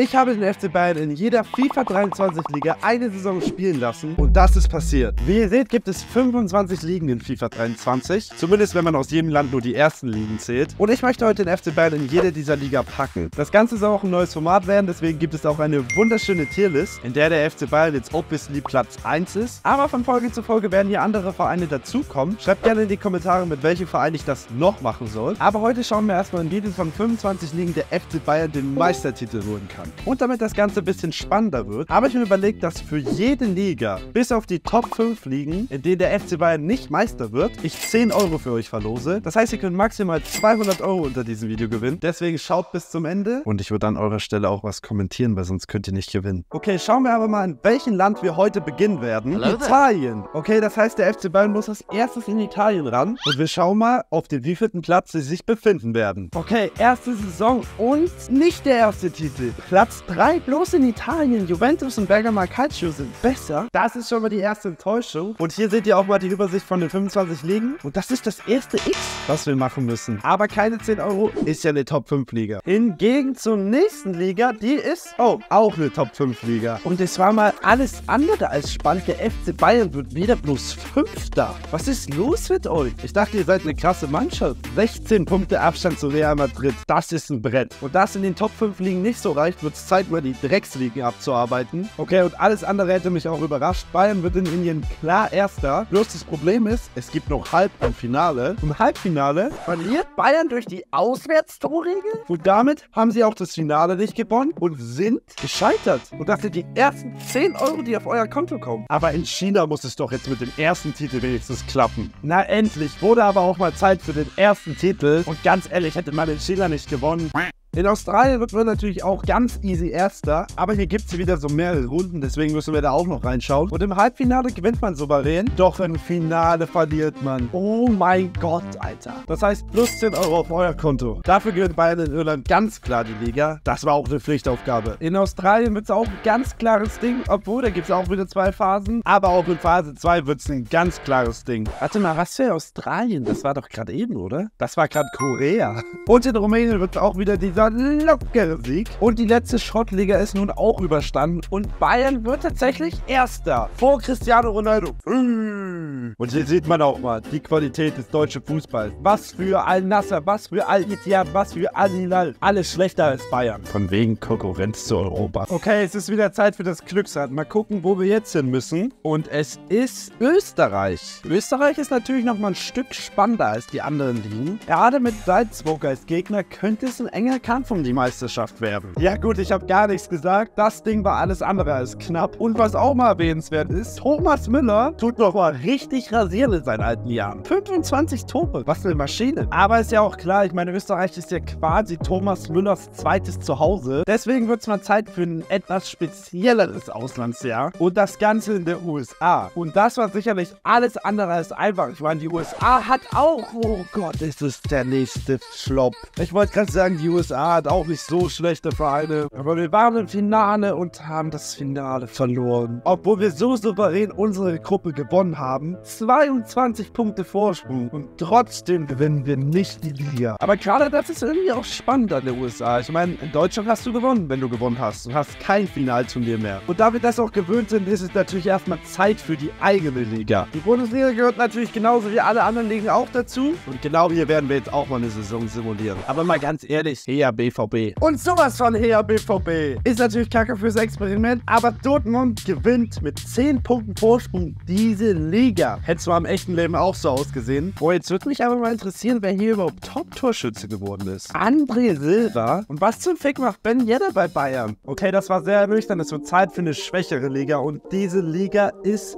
Ich habe den FC Bayern in jeder FIFA 23 Liga eine Saison spielen lassen und das ist passiert. Wie ihr seht, gibt es 25 Ligen in FIFA 23, zumindest wenn man aus jedem Land nur die ersten Ligen zählt. Und ich möchte heute den FC Bayern in jede dieser Liga packen. Das Ganze soll auch ein neues Format werden, deswegen gibt es auch eine wunderschöne Tierlist, in der der FC Bayern jetzt obviously Platz 1 ist. Aber von Folge zu Folge werden hier andere Vereine dazukommen. Schreibt gerne in die Kommentare, mit welchem Verein ich das noch machen soll. Aber heute schauen wir erstmal in jedem von 25 Ligen der FC Bayern den Meistertitel holen kann kann. Und damit das Ganze ein bisschen spannender wird, habe ich mir überlegt, dass für jede Liga, bis auf die Top 5 Ligen, in denen der FC Bayern nicht Meister wird, ich 10 Euro für euch verlose. Das heißt, ihr könnt maximal 200 Euro unter diesem Video gewinnen. Deswegen schaut bis zum Ende. Und ich würde an eurer Stelle auch was kommentieren, weil sonst könnt ihr nicht gewinnen. Okay, schauen wir aber mal, in welchem Land wir heute beginnen werden. Italien. Okay, das heißt, der FC Bayern muss als erstes in Italien ran. Und wir schauen mal, auf dem wievielten Platz sie sich befinden werden. Okay, erste Saison und nicht der erste Titel. Platz 3 bloß in Italien. Juventus und Bergamo Calcio sind besser. Das ist schon mal die erste Enttäuschung. Und hier seht ihr auch mal die Übersicht von den 25 Ligen. Und das ist das erste X, was wir machen müssen. Aber keine 10 Euro ist ja eine Top 5 Liga. Hingegen zur nächsten Liga, die ist, oh, auch eine Top 5 Liga. Und es war mal alles andere als spannend. Der FC Bayern wird wieder bloß Fünfter. Was ist los mit euch? Ich dachte, ihr seid eine krasse Mannschaft. 16 Punkte Abstand zu Real Madrid. Das ist ein Brett. Und das in den Top 5 Ligen nicht so reicht, wird es Zeit, mal die Drecksligen abzuarbeiten. Okay, und alles andere hätte mich auch überrascht. Bayern wird in Indien klar Erster. Bloß das Problem ist, es gibt noch Halb- und Finale. Im Halbfinale verliert Bayern durch die Auswärtstorregel. Und damit haben sie auch das Finale nicht gewonnen und sind gescheitert. Und das sind die ersten 10 Euro, die auf euer Konto kommen. Aber in China muss es doch jetzt mit dem ersten Titel wenigstens klappen. Na endlich, wurde aber auch mal Zeit für den ersten Titel. Und ganz ehrlich, hätte man in China nicht gewonnen. In Australien wird man natürlich auch ganz easy Erster, aber hier gibt es wieder so mehrere Runden, deswegen müssen wir da auch noch reinschauen. Und im Halbfinale gewinnt man souverän, doch im Finale verliert man. Oh mein Gott, Alter. Das heißt plus 10 Euro auf euer Konto. Dafür gewinnt Bayern in Irland ganz klar die Liga. Das war auch eine Pflichtaufgabe. In Australien wird es auch ein ganz klares Ding, obwohl da gibt es auch wieder zwei Phasen. Aber auch in Phase 2 wird es ein ganz klares Ding. Warte mal, was für Australien? Das war doch gerade eben, oder? Das war gerade Korea. Und in Rumänien wird es auch wieder dieser dieser lockere Sieg. Und die letzte Schrottliga ist nun auch überstanden und Bayern wird tatsächlich Erster vor Cristiano Ronaldo. Und hier sieht man auch mal die Qualität des deutschen Fußballs. Was für Al-Nasser, was für Al-Ittihad, was für Al-Hilal. Alles schlechter als Bayern. Von wegen Konkurrenz zu Europa. Okay, es ist wieder Zeit für das Glücksrad. Mal gucken, wo wir jetzt hin müssen. Und es ist Österreich. Österreich ist natürlich noch mal ein Stück spannender als die anderen Ligen. Gerade mit Salzburg als Gegner könnte es ein enger Kampf Kampf um die Meisterschaft werden. Ja gut, ich habe gar nichts gesagt. Das Ding war alles andere als knapp. Und was auch mal erwähnenswert ist, Thomas Müller tut noch mal richtig rasieren in seinen alten Jahren. 25 Tore, was eine Maschine. Aber ist ja auch klar, ich meine, Österreich ist ja quasi Thomas Müllers zweites Zuhause. Deswegen wird es mal Zeit für ein etwas spezielleres Auslandsjahr. Und das Ganze in der USA. Und das war sicherlich alles andere als einfach. Ich meine, die USA hat auch... Oh Gott, ist es der nächste Flop. Ich wollte gerade sagen, die USA hat auch nicht so schlechte Vereine. Aber wir waren im Finale und haben das Finale verloren. Obwohl wir so souverän unsere Gruppe gewonnen haben. 22 Punkte Vorsprung. Und trotzdem gewinnen wir nicht die Liga. Aber gerade das ist irgendwie auch spannend an der USA. Ich meine, in Deutschland hast du gewonnen, wenn du gewonnen hast. Du hast kein Finalturnier mehr. Und da wir das auch gewöhnt sind, ist es natürlich erstmal Zeit für die eigene Liga. Die Bundesliga gehört natürlich genauso wie alle anderen Ligen auch dazu. Und genau hier werden wir jetzt auch mal eine Saison simulieren. Aber mal ganz ehrlich, eher BVB. Und sowas von her BVB. Ist natürlich kacke fürs Experiment, aber Dortmund gewinnt mit 10 Punkten Vorsprung diese Liga. Hätte zwar im echten Leben auch so ausgesehen. Boah, jetzt würde mich aber mal interessieren, wer hier überhaupt Top-Torschütze geworden ist. André Silva. Und was zum Fick macht Ben Yedder bei Bayern? Okay, das war sehr ernüchternd. Es wird Zeit für eine schwächere Liga und diese Liga ist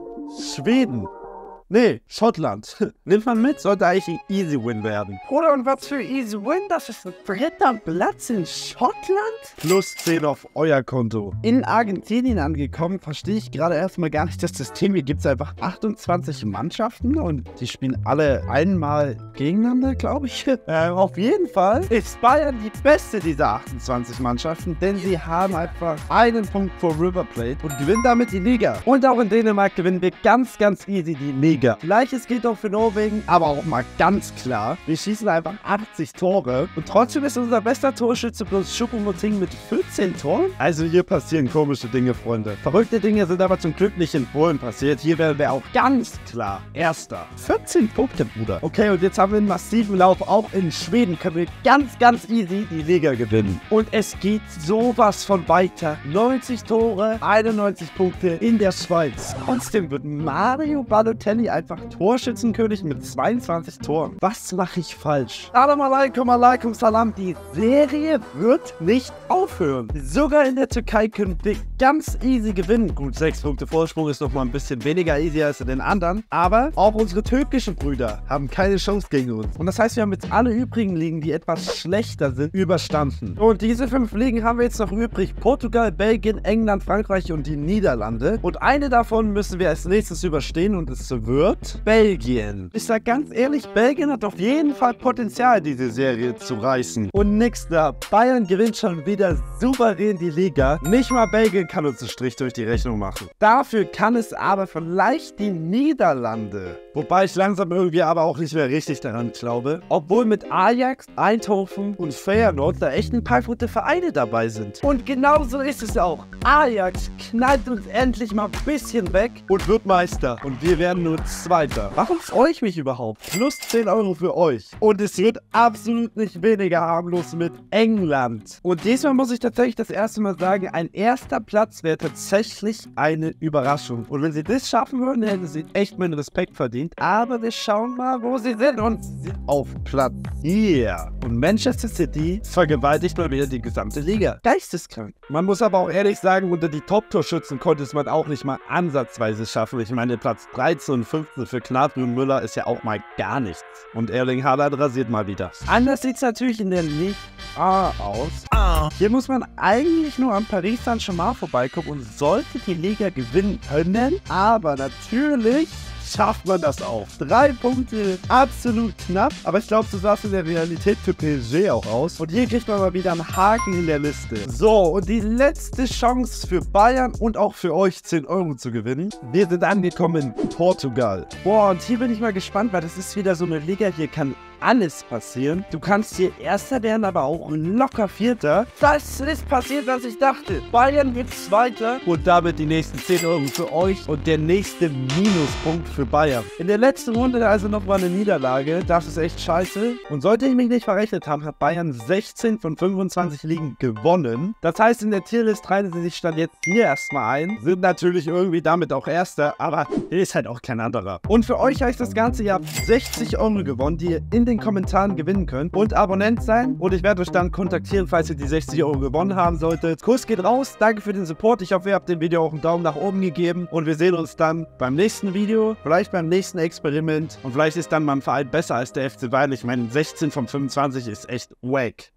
Schweden. Nee, Schottland. Nimmt man mit, sollte eigentlich ein Easy Win werden. Oder und was für Easy Win? Das ist ein dritter Platz in Schottland? Plus 10 auf euer Konto. In Argentinien angekommen, verstehe ich gerade erstmal gar nicht das System. Hier gibt es einfach 28 Mannschaften und die spielen alle einmal gegeneinander, glaube ich. Äh, auf jeden Fall ist Bayern die beste dieser 28 Mannschaften, denn sie haben einfach einen Punkt vor River Plate und gewinnen damit die Liga. Und auch in Dänemark gewinnen wir ganz, ganz easy die Liga. Liga. Gleiches gilt auch für Norwegen, aber auch mal ganz klar. Wir schießen einfach 80 Tore und trotzdem ist unser bester Torschütze bloß Schuppomoting mit 14 Toren. Also hier passieren komische Dinge, Freunde. Verrückte Dinge sind aber zum Glück nicht in Polen passiert. Hier werden wir auch ganz klar Erster. 14 Punkte, Bruder. Okay, und jetzt haben wir einen massiven Lauf. Auch in Schweden können wir ganz, ganz easy die Liga gewinnen. Und es geht sowas von weiter. 90 Tore, 91 Punkte in der Schweiz. Trotzdem wird Mario Balotelli einfach Torschützenkönig mit 22 Toren. Was mache ich falsch? Salam alaikum, alaikum salam. Die Serie wird nicht aufhören. Sogar in der Türkei können wir ganz easy gewinnen. Gut, 6 Punkte Vorsprung ist noch mal ein bisschen weniger easy als in den anderen. Aber auch unsere türkischen Brüder haben keine Chance gegen uns. Und das heißt, wir haben jetzt alle übrigen Ligen, die etwas schlechter sind, überstanden. Und diese fünf Ligen haben wir jetzt noch übrig. Portugal, Belgien, England, Frankreich und die Niederlande. Und eine davon müssen wir als nächstes überstehen und es wird Belgien. Ich sag ganz ehrlich, Belgien hat auf jeden Fall Potenzial, diese Serie zu reißen. Und da. Bayern gewinnt schon wieder souverän die Liga. Nicht mal Belgien kann uns einen Strich durch die Rechnung machen. Dafür kann es aber vielleicht die Niederlande. Wobei ich langsam irgendwie aber auch nicht mehr richtig daran glaube. Obwohl mit Ajax, Eindhoven und Feyenoord da echt ein paar gute Vereine dabei sind. Und genau so ist es auch. Ajax knallt uns endlich mal ein bisschen weg und wird Meister. Und wir werden nur Zweiter. Warum freue ich mich überhaupt? Plus 10 Euro für euch. Und es wird absolut nicht weniger harmlos mit England. Und diesmal muss ich tatsächlich das erste Mal sagen, ein erster Platz wäre tatsächlich eine Überraschung. Und wenn sie das schaffen würden, hätten sie echt meinen Respekt verdient. Aber wir schauen mal, wo sie sind. Und sie sind auf Platz 4. Und Manchester City vergewaltigt mal wieder die gesamte Liga. Geisteskrank. Man muss aber auch ehrlich sagen, unter die Top-Torschützen konnte es man auch nicht mal ansatzweise schaffen. Ich meine, Platz 13 und 15 für und Müller ist ja auch mal gar nichts. Und Erling Haaland rasiert mal wieder. Anders sieht es natürlich in der Liga aus. Hier muss man eigentlich nur am Paris Saint-Germain vorbeikommen und sollte die Liga gewinnen können. Aber natürlich schafft man das auch. Drei Punkte, absolut knapp. Aber ich glaube, so sah es in der Realität für PSG auch aus. Und hier kriegt man mal wieder einen Haken in der Liste. So, und die letzte Chance für Bayern und auch für euch 10 Euro zu gewinnen. Wir sind angekommen in Portugal. Boah, und hier bin ich mal gespannt, weil das ist wieder so eine Liga, hier kann alles passieren. Du kannst hier Erster werden, aber auch locker Vierter. Das ist passiert, was ich dachte. Bayern wird Zweiter und damit die nächsten 10 Euro für euch und der nächste Minuspunkt für Bayern. In der letzten Runde also nochmal eine Niederlage. Das ist echt scheiße. Und sollte ich mich nicht verrechnet haben, hat Bayern 16 von 25 Ligen gewonnen. Das heißt, in der Tierlist reihen sie sich dann jetzt hier erstmal ein. Sind natürlich irgendwie damit auch Erster, aber ist halt auch kein anderer. Und für euch heißt das Ganze, ihr habt 60 Euro gewonnen, die ihr in den Kommentaren gewinnen könnt. Und Abonnent sein. Und ich werde euch dann kontaktieren, falls ihr die 60 Euro gewonnen haben solltet. Kurs geht raus. Danke für den Support. Ich hoffe, ihr habt dem Video auch einen Daumen nach oben gegeben. Und wir sehen uns dann beim nächsten Video. Vielleicht beim nächsten Experiment. Und vielleicht ist dann mein Verein besser als der FC Bayern. Ich meine, 16 von 25 ist echt wack.